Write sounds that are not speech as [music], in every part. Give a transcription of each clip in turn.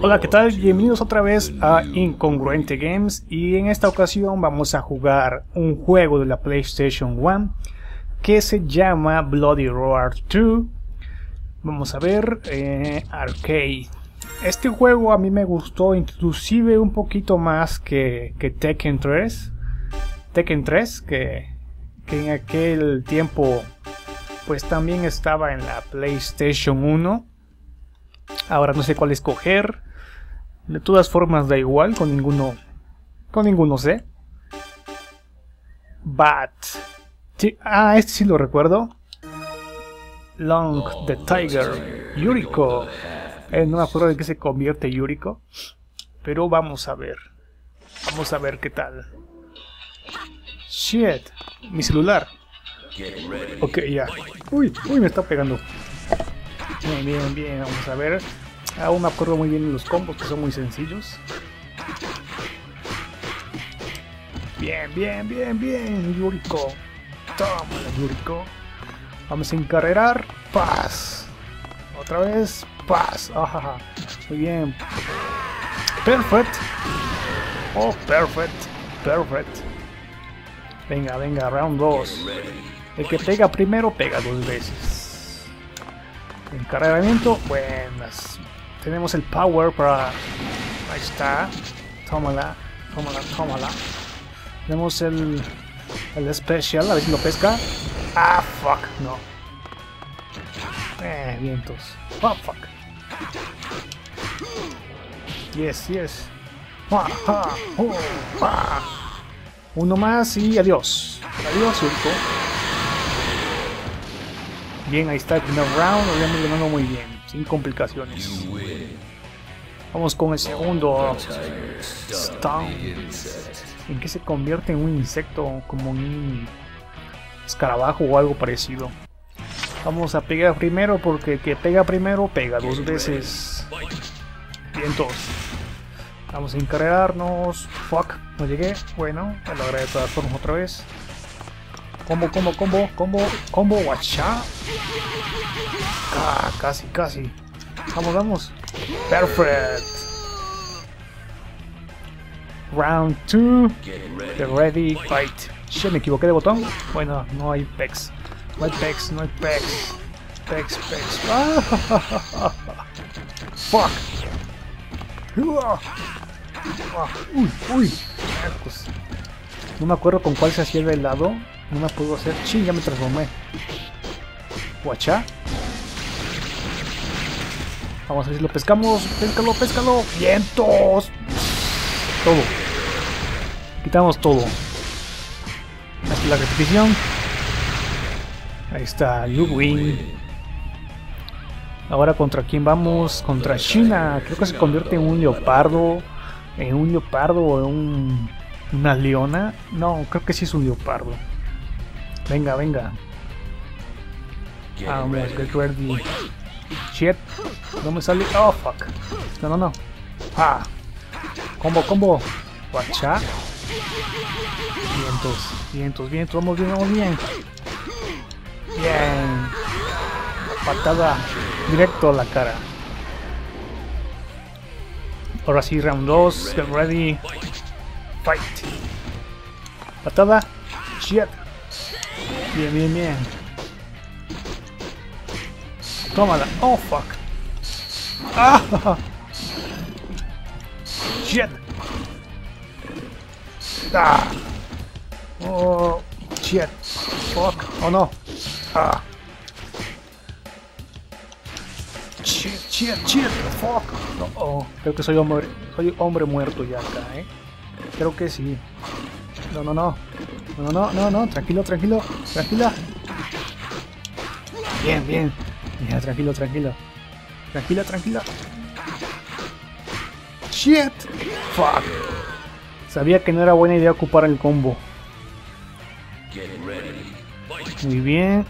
Hola, ¿qué tal? Bienvenidos otra vez a Incongruente Games y en esta ocasión vamos a jugar un juego de la PlayStation 1 que se llama Bloody Roar 2. Vamos a ver, eh, Arcade. Este juego a mí me gustó inclusive un poquito más que, que Tekken 3. Tekken 3, que, que en aquel tiempo pues también estaba en la PlayStation 1 Ahora no sé cuál escoger. De todas formas da igual, con ninguno. Con ninguno sé. Bat. ah, este sí lo recuerdo. Long the Tiger. Yuriko. Eh, no me acuerdo de qué se convierte Yuriko. Pero vamos a ver. Vamos a ver qué tal. Shit. Mi celular. Ok, ya. Uy, uy, me está pegando. Bien, bien, bien. Vamos a ver. Aún me acuerdo muy bien los combos que son muy sencillos. Bien, bien, bien, bien, Yuriko. Toma, Yuriko. Vamos a encarrerar. Paz. Otra vez. Paz. Muy bien. Perfect. Oh, perfect. Perfect. Venga, venga, round 2. El que pega primero pega dos veces. Encarregamiento, buenas. Tenemos el power para... Ahí está. Tómala, tómala, tómala. Tenemos el... El special, a ver si lo pesca. Ah, fuck, no. Eh, vientos. Oh, fuck. Yes, yes. Ah, ah, oh. Uno más y adiós. Adiós, Urco. Bien, ahí está el primer round, lo habíamos ganado muy bien, sin complicaciones. Vamos con el segundo. Stun. ¿En qué se convierte en un insecto? Como un escarabajo o algo parecido. Vamos a pegar primero porque el que pega primero pega dos veces. Vientos. Vamos a encargarnos. Fuck, no llegué. Bueno, lo logré de todas formas otra vez. Combo, combo, combo, combo, combo, guacha. Ah, casi, casi. Vamos, vamos. Perfect. Round 2. Get ready, fight. Shit, me equivoqué de botón. Bueno, no hay pex. No hay pex, no hay pex. Pex, pex. Ah, Fuck. Ah, uy, uy. No me acuerdo con cuál se hacía el lado. No me puedo hacer. Ching, ya me transformé. Guacha. Vamos a ver si lo pescamos. Péscalo, péscalo. Vientos. Todo. Quitamos todo. Aquí la repetición. Ahí está, Yu Ahora contra quién vamos? Contra China. Creo que se convierte en un leopardo. En un leopardo o en un, una leona. No, creo que sí es un leopardo. Venga, venga. Vamos, get ready. Shit. No me sale. Oh, fuck. No, no, no. Ah. Combo, combo. Guacha. Vientos, vientos, vientos. Vamos bien, vamos bien. Bien. Patada directo a la cara. Ahora sí, round 2. Get ready. Fight. Patada. Shit. Bien, bien, bien. Tómala. Oh, fuck. Ah. Shit. Ah. Oh, shit. Fuck. Oh, no. Ah. Shit, shit, shit. Fuck. No, oh, creo que soy hombre, soy hombre muerto ya acá, ¿eh? Creo que sí. No, no, no. No, no, no, no, tranquilo, tranquilo, tranquila. Bien, bien. Tranquilo, tranquilo. Tranquila, tranquila. Shit. Fuck. Sabía que no era buena idea ocupar el combo. Muy bien.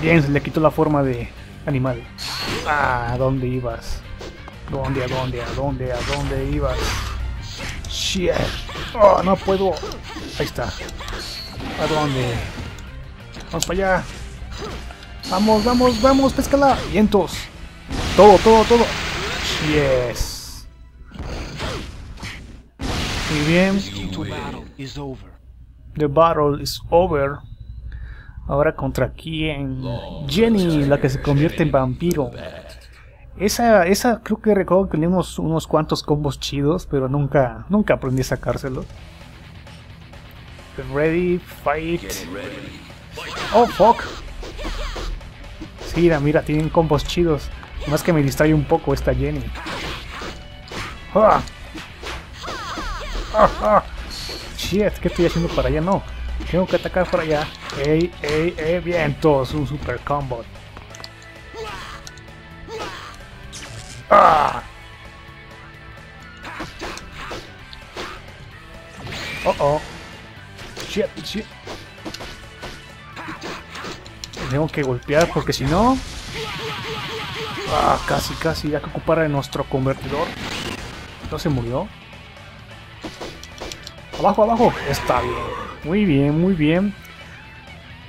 Bien, se le quitó la forma de animal. Ah, ¿a dónde ibas? ¿Dónde, a dónde, a dónde, a dónde ibas? Shit. Oh, no puedo. Ahí está. ¿A dónde? Vamos para allá. Vamos, vamos, vamos, pescala. Vientos. Todo, todo, todo. Yes. Muy bien. The battle is over. Ahora contra quién? Jenny, la que se convierte en vampiro. Esa, esa creo que recuerdo que tenía unos, cuantos combos chidos, pero nunca, nunca aprendí a sacárselos. Ready, fight. Oh, fuck. Sí, mira, mira, tienen combos chidos. Más que me distrae un poco esta Jenny. ¡Ah! ¡Ah, ah! Shit, ¿qué estoy haciendo para allá? No. Tengo que atacar para allá. ¡Ey, ey, ey! Bien, todos un super combo. ¡Ah! Oh, oh. Shit, shit. Tengo que golpear porque si no... Ah, casi, casi. Ya que ocupara nuestro convertidor. ¿No se murió? Abajo, abajo. Está bien. Muy bien, muy bien.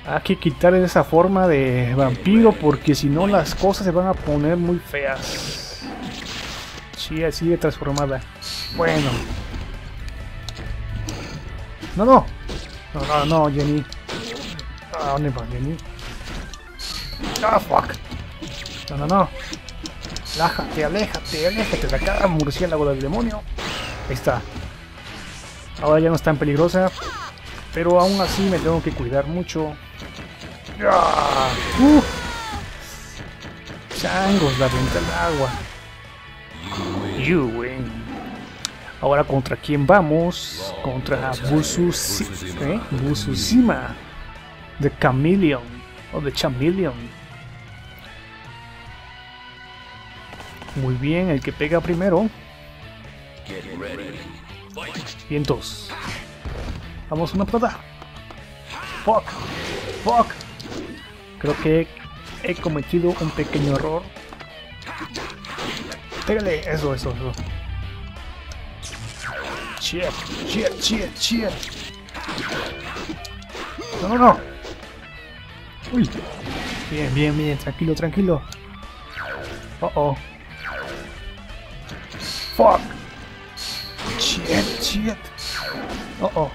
Hay que quitar esa forma de vampiro porque si no las cosas se van a poner muy feas. Así de transformada. Bueno. No, no. No, no, no, Jenny. ¿A dónde va Jenny? Ah, fuck. No, no, no. Aléjate, aléjate, aléjate de acá, murciélago del demonio. Ahí está. Ahora ya no es tan peligrosa. Pero aún así me tengo que cuidar mucho. ¡Uh! Changos, la venta del agua. You. Ahora contra quién vamos? Contra Bususima. ¿eh? Bususima. The Chameleon. O The Chameleon. Muy bien, el que pega primero. Vientos. Vamos, una patada. Fuck. Fuck. Creo que he cometido un pequeño error. Pégale. Eso, eso, eso. Shit, shit, shit, shit. No, no, no. Uy. Bien, bien, bien. Tranquilo, tranquilo. Oh, oh. Fuck. Shit, shit. Oh, oh.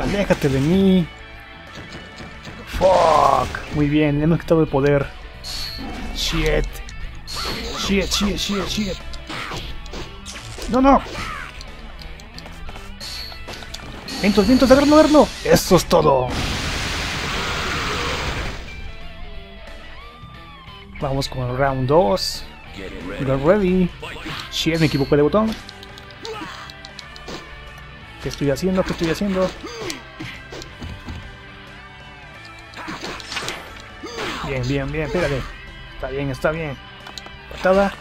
Aléjate de mí. Fuck. Muy bien, hemos quitado el poder. Shit. Shit, shit, shit, shit. No, no. Vientos, vientos, agarrarlo, agarrarlo. Eso es todo. Vamos con el round 2. Get ready. Shit, me equivoqué de botón. ¿Qué estoy haciendo? ¿Qué estoy haciendo? Bien, bien, bien, pégale. Está bien, está bien. Patada.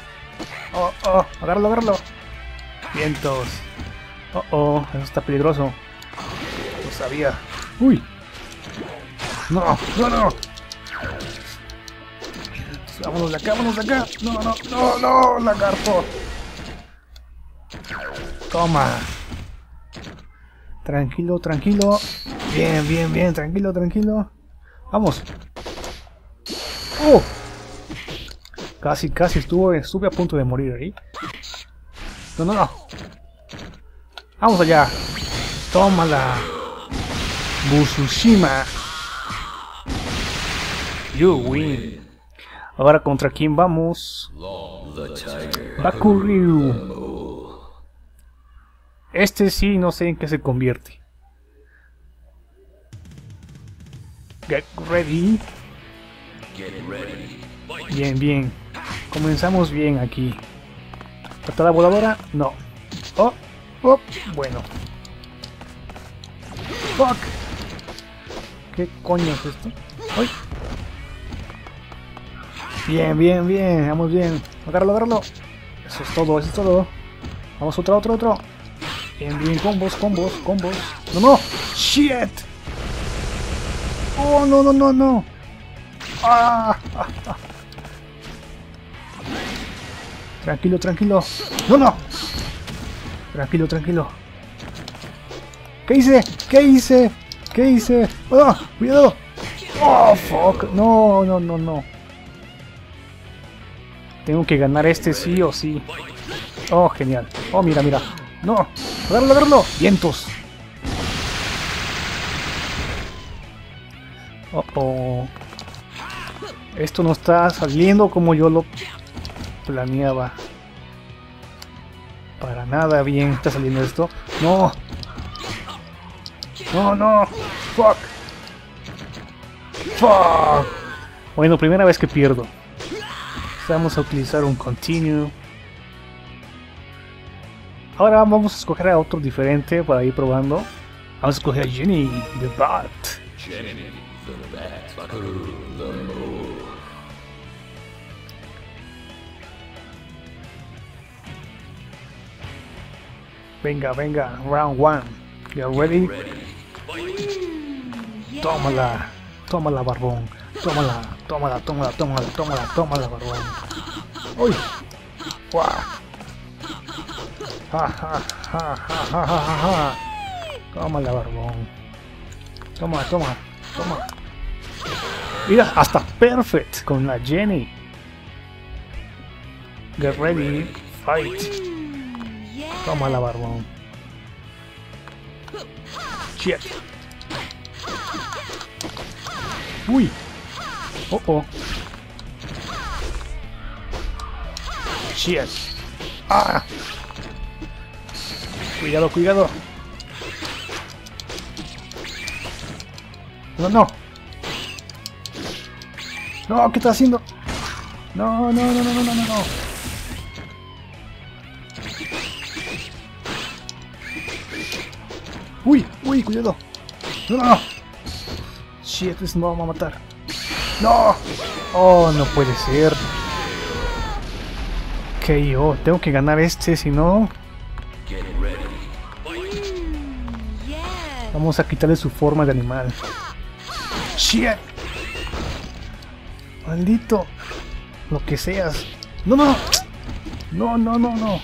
Oh, oh, agárralo, agárralo. Vientos. Oh, oh, eso está peligroso. Lo sabía. Uy. No, no, no. Vámonos de acá, vámonos de acá. No, no, no, no, lagarto. Toma. Tranquilo, tranquilo. Bien, bien, bien, tranquilo, tranquilo. Vamos. ¡Oh! Casi, casi estuvo, estuve a punto de morir ahí. No, no, no. Vamos allá. Tómala. Busushima. You win. Ahora contra quién vamos? Bakuryu. Este sí no sé en qué se convierte. Get ready. Bien, bien. Comenzamos bien aquí. ¿Patada voladora? No. Oh, oh, bueno. Fuck. ¿Qué coño es esto? ¡Ay! Bien, bien, bien, vamos bien. Agárralo, agárralo. Eso es todo, eso es todo. Vamos, otro, otro, otro. Bien, bien, combos, combos, combos. ¡No, no! ¡Shit! ¡Oh, no, no, no, no! ¡Ah! ah, ah. Tranquilo, tranquilo. ¡No, no! Tranquilo, tranquilo. ¿Qué hice? ¿Qué hice? ¿Qué hice? ¡Oh! ¡Cuidado! ¡Oh, fuck! No, no, no, no. Tengo que ganar este sí o sí. Oh, genial. Oh, mira, mira. No. Agarralo, agárralo. Vientos. Oh, oh. Esto no está saliendo como yo lo planeaba. Para nada bien está saliendo esto. No. No, no. Fuck. Fuck. Bueno, primera vez que pierdo. Vamos a utilizar un continue. Ahora vamos a escoger a otro diferente para ir probando. Vamos a escoger a Jenny the Bat. Venga, venga, round one. You ready? Tómala, tómala, barbón. Tómala, tómala, tómala, tómala, tómala, tómala, barbón. Uy. Guau. Ja, ja, ja, ja, ja, ja, ja. Tómala, barbón. Toma, toma, toma. Mira, hasta perfect con la Jenny. Get ready, fight. Tómala, barbón. Shit. Uy. Oh, oh. Shit. Ah. Cuidado, cuidado. No, no. No, ¿qué está haciendo? No, no, no, no, no, no, no. Cuidado. No, no. Shit, no vamos a matar. No. Oh, no puede ser. Que yo tengo que ganar este, si no. Vamos a quitarle su forma de animal. Shit. Maldito. Lo que seas. No, no. No, no, no, no.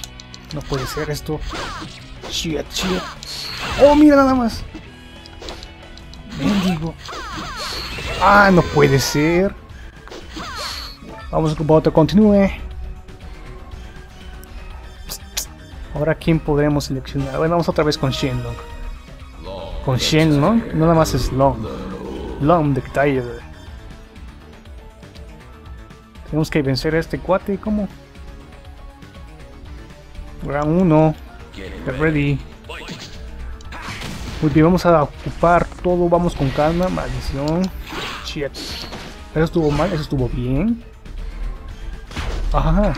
No puede ser esto. Shit, shit. Oh, mira nada más. Mendigo. Ah, no puede ser. Vamos a ocupar otro continúe. Ahora, ¿quién podremos seleccionar? Bueno, vamos otra vez con Shenlong. Con Shenlong, no nada más es Long. Long de Tiger. Tenemos que vencer a este cuate, ¿cómo? Round 1. Get ready. Muy vamos a ocupar todo, vamos con calma, maldición. Shit. Eso estuvo mal, eso estuvo bien. Ajá.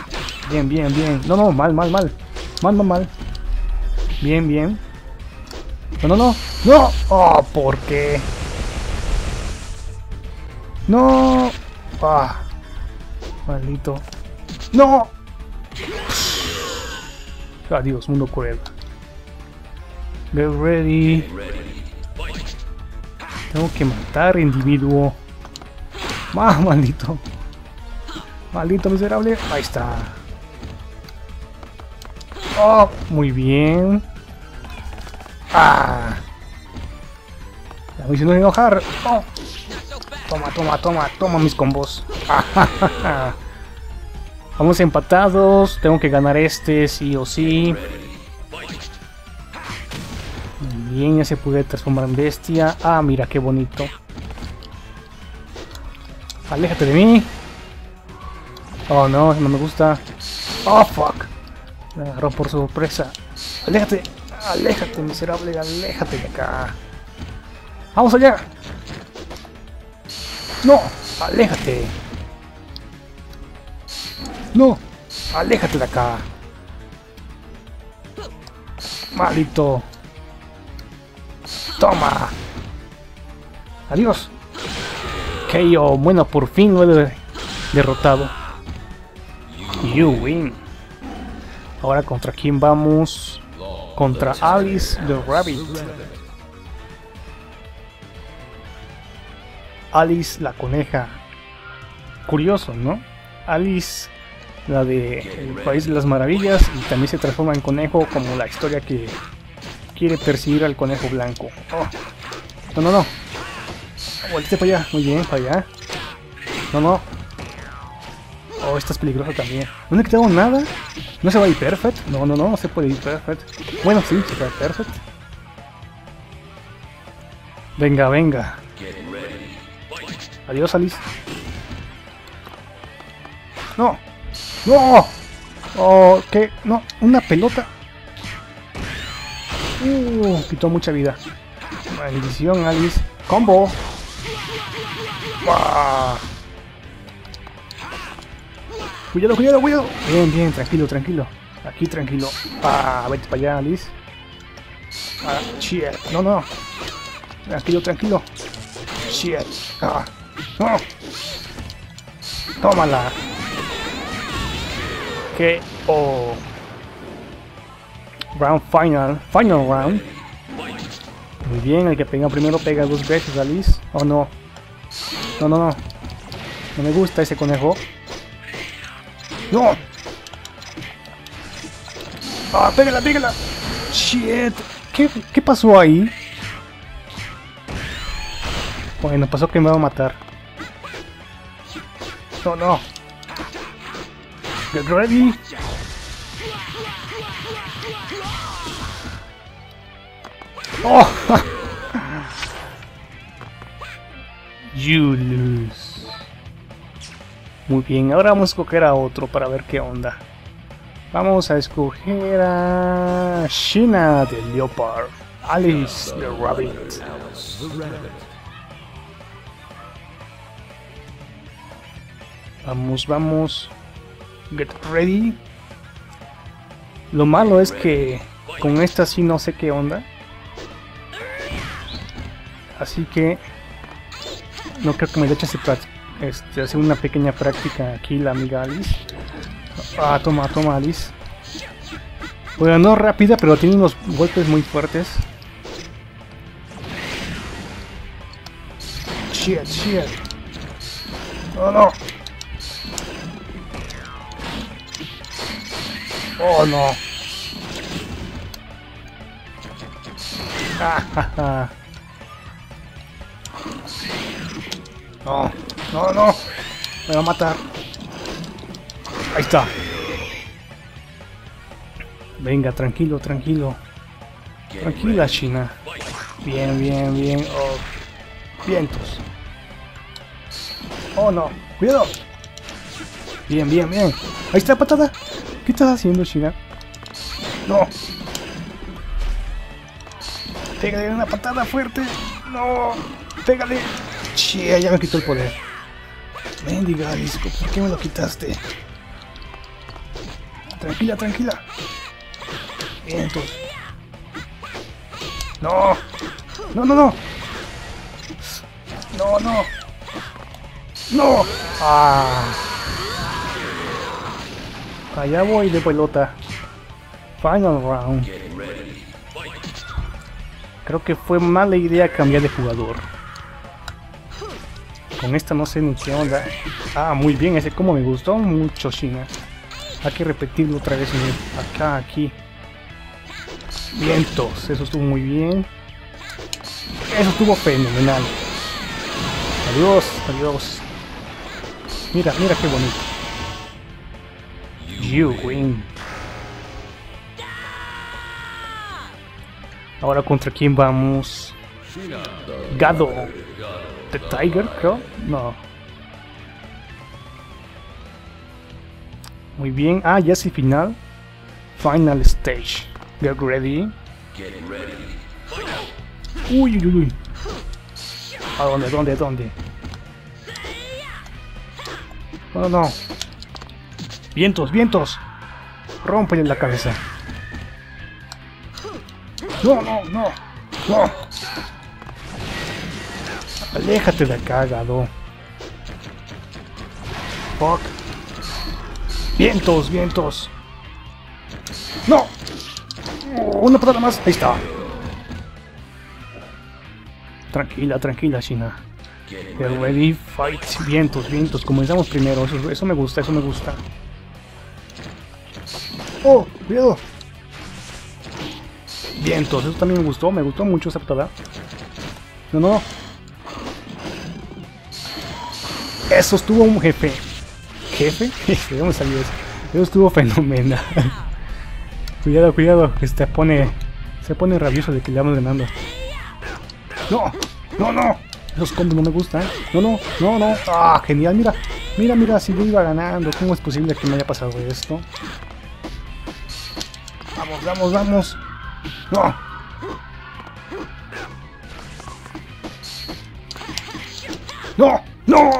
Bien, bien, bien. No, no, mal, mal, mal. Mal, mal, mal. Bien, bien. No, no, no. No. Oh, ¿por qué? No. Ah. Maldito. No. Adiós, mundo cruel. Get ready. Tengo que matar individuo. Ah, maldito. Maldito miserable. Ahí está. Oh, muy bien. Ah. Ya me hicieron enojar. Oh. Toma, toma, toma, toma mis combos. [laughs] Vamos empatados. Tengo que ganar este sí o sí. Se puede transformar en bestia. Ah, mira qué bonito. Aléjate de mí. Oh no, no me gusta. Oh fuck. Me agarró por sorpresa. Aléjate. Aléjate, miserable. Aléjate de acá. Vamos allá. No. Aléjate. No. Aléjate de acá. Maldito. Toma. Adiós. KO. Bueno, por fin lo he derrotado. You win. Ahora contra quién vamos? Contra Alice the Rabbit. Alice la coneja. Curioso, ¿no? Alice, la de El País de las Maravillas, y también se transforma en conejo como la historia que quiere perseguir al conejo blanco. Oh. No, no, no. Voltete para allá. Muy bien, para allá. No, no. Oh, esta es peligrosa también. No le he quitado nada. ¿No se va a ir perfect? No, no, no, no se puede ir perfect. Bueno, sí, se puede perfect. Venga, venga. Adiós, Alice. No. No. Oh, ¿qué? No, una pelota. Uh, quitó mucha vida. Maldición, Alice. Combo. ¡Bah! Cuidado, cuidado, cuidado. Bien, bien, tranquilo, tranquilo. Aquí tranquilo. Ah, vete para allá, Alice. Ah, shit. No, no. Tranquilo, tranquilo. Shit. Ah. No. Tómala. Que oh. Round final. Final round. Muy bien, el que pega primero pega dos veces, Alice. Oh no. No, no, no. No me gusta ese conejo. ¡No! ¡Ah, pégala, pégala! ¡Shit! ¿Qué, ¿Qué pasó ahí? Bueno, pasó que me va a matar. No, no. Get ready. Oh. [laughs] you lose. Muy bien, ahora vamos a escoger a otro para ver qué onda. Vamos a escoger a Shina de Leopard, Alice de Rabbit. Vamos, vamos. Get ready. Lo malo es que con esta sí no sé qué onda. Así que no creo que me dé chance este, hacer una pequeña práctica aquí la amiga Alice. Ah, toma, toma Alice. Bueno, no rápida, pero tiene unos golpes muy fuertes. Shit, shit. Oh no. Oh no. [laughs] No, no, no. Me va a matar. Ahí está. Venga, tranquilo, tranquilo. Tranquila, China. Bien, bien, bien. Oh. Vientos. Oh, no. Cuidado. Bien, bien, bien. Ahí está, patada. ¿Qué estás haciendo, China? No. Pégale una patada fuerte. No. Pégale. Che, ya me quitó el poder. Mendiga, disco, ¿por qué me lo quitaste? Tranquila, tranquila. Vientos. No. No, no, no. No, no. No. Ah. Allá voy de pelota. Final round. Creo que fue mala idea cambiar de jugador. Con esta no sé ni qué onda. Ah, muy bien, ese como me gustó mucho, China. Hay que repetirlo otra vez acá, aquí. Vientos, eso estuvo muy bien. Eso estuvo fenomenal. Adiós, adiós. Mira, mira qué bonito. You win. Ahora contra quién vamos. Gado. The Tiger, creo. No. Muy bien. Ah, ya es el final. Final stage. Get ready. Uy, uy, uy. ¿A dónde, dónde, dónde? No, no. Vientos, vientos. Rómpele la cabeza. No, no, no. No. Aléjate de acá, gado. Fuck. Vientos, vientos. ¡No! Una patada más. Ahí está. Tranquila, tranquila, China. Ready, fight. Vientos, vientos. Comenzamos primero. Eso me gusta, eso me gusta. ¡Oh! ¡Cuidado! Vientos, eso también me gustó. Me gustó mucho esa patada. No, no. Eso estuvo un jefe. jefe. [laughs] ¿De dónde salió eso? Eso estuvo fenomenal. [laughs] cuidado, cuidado, que se pone, se pone rabioso de que le vamos ganando. No, no, no. Esos combos no me gustan. No, no, no, no. Ah, genial, mira. Mira, mira, si yo iba ganando. ¿Cómo es posible que me haya pasado esto? Vamos, vamos, vamos. No. No, no,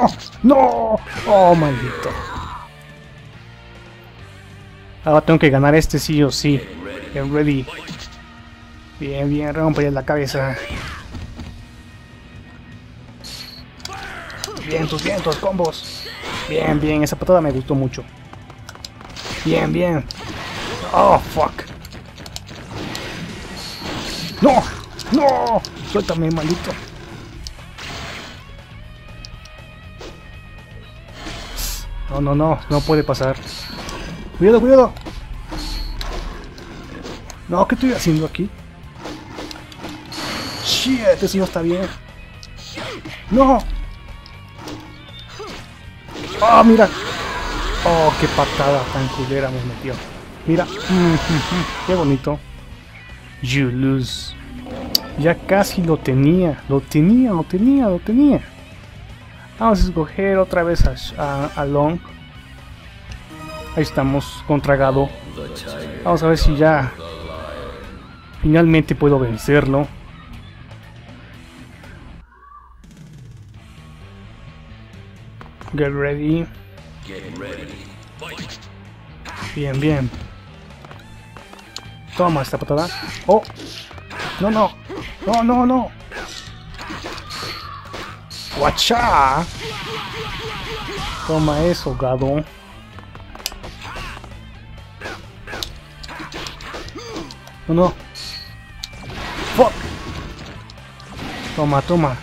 no. Oh, maldito. Ahora tengo que ganar este sí o sí. Get ready. Bien, bien, rompe la cabeza. Bien, tus vientos, combos. Bien, bien, esa patada me gustó mucho. Bien, bien. Oh, fuck. No, no. Suéltame, maldito. No, no, no, no puede pasar. Cuidado, cuidado. No, ¿qué estoy haciendo aquí? Shit, este no está bien. No. Ah, mira. Oh, qué patada tan culera me metió. Mira. [laughs] Qué bonito. You lose. Ya casi lo tenía. Lo tenía, lo tenía, lo tenía. Vamos a escoger otra vez a, a, Long. Ahí estamos, contra Gado. Vamos a ver si ya finalmente puedo vencerlo. Get ready. Bien, bien. Toma esta patada. Oh. No, no. No, no, no. ¡Guachá! Toma eso, gado. No, no. Fuck. Toma, toma.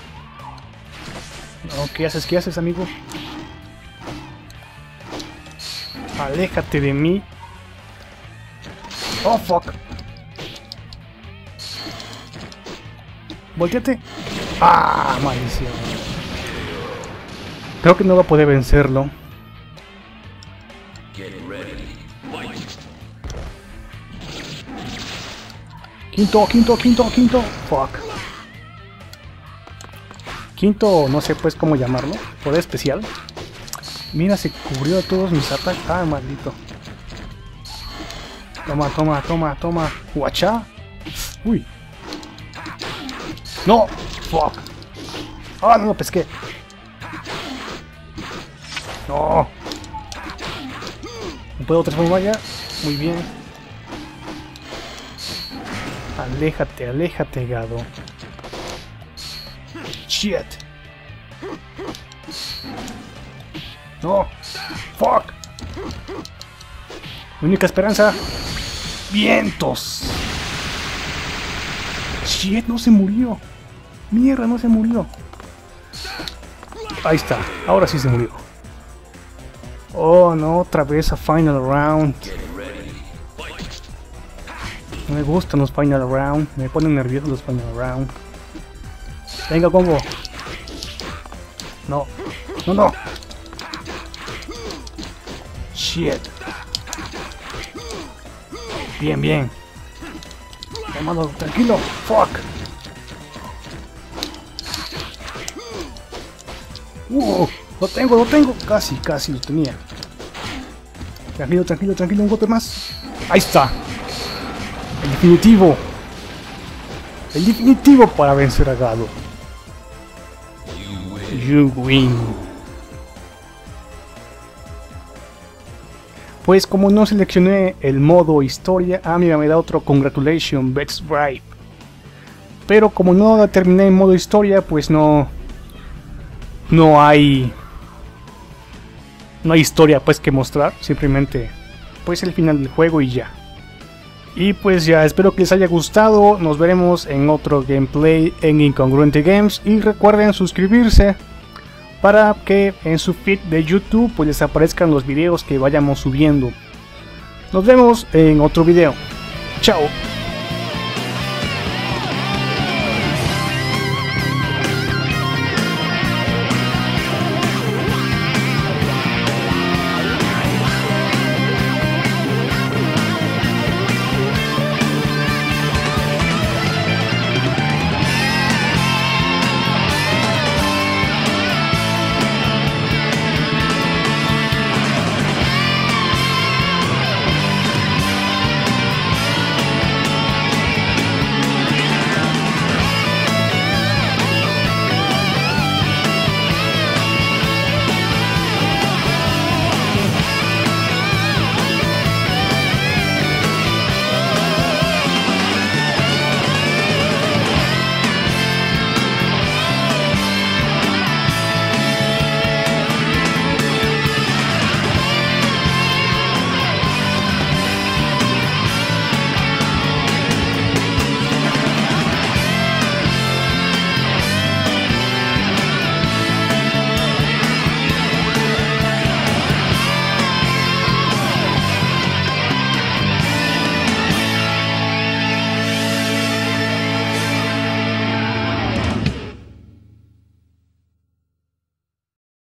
¿Qué haces? ¿Qué haces, amigo? Aléjate de mí. Oh, fuck. Volteate. Ah, maldición. Creo que no va a poder vencerlo. Quinto, quinto, quinto, quinto. Fuck. Quinto, no sé pues cómo llamarlo. Poder especial. Mira, se cubrió todos mis ataques. Ah, maldito. Toma, toma, toma, toma. Guachá. Uy. No. Fuck. Ah, no lo pesqué. No. ¿No puedo transformar ya? Muy bien. Aléjate, aléjate, gado. Shit. No. Fuck. única esperanza. Vientos. Shit, no se murió. Mierda, no se murió. Ahí está. Ahora sí se murió. Oh, no, otra vez a final round. No me gustan los final round. Me ponen nerviosos los final round. Venga, combo. No. No, no. Shit. Bien, bien. Hermano, tranquilo. Fuck. Uh, lo tengo, lo tengo. Casi, casi lo tenía. Tranquilo, tranquilo, tranquilo. Un golpe más. Ahí está. El definitivo. El definitivo para vencer a Gado. You win. Pues como no seleccioné el modo historia, a mí me da otro congratulation, best right. Pero como no terminé en modo historia, pues no no hay no hay historia pues que mostrar, simplemente pues el final del juego y ya. Y pues ya, espero que les haya gustado, nos veremos en otro gameplay en Incongruente Games y recuerden suscribirse para que en su feed de YouTube pues les aparezcan los videos que vayamos subiendo. Nos vemos en otro video. Chao.